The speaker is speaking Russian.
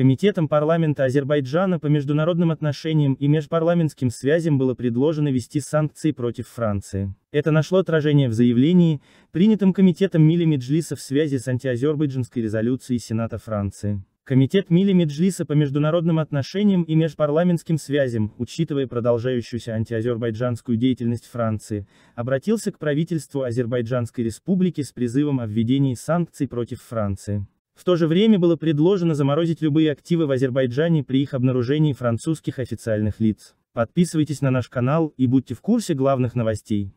Комитетом парламента Азербайджана по международным отношениям и межпарламентским связям было предложено ввести санкции против Франции. Это нашло отражение в заявлении, принятом Комитетом Мили Меджлиса в связи с антиазербайджанской резолюцией Сената Франции. Комитет Мили Меджлиса по международным отношениям и межпарламентским связям, учитывая продолжающуюся антиазербайджанскую деятельность Франции, обратился к правительству Азербайджанской республики с призывом о введении санкций против Франции. В то же время было предложено заморозить любые активы в Азербайджане при их обнаружении французских официальных лиц. Подписывайтесь на наш канал и будьте в курсе главных новостей.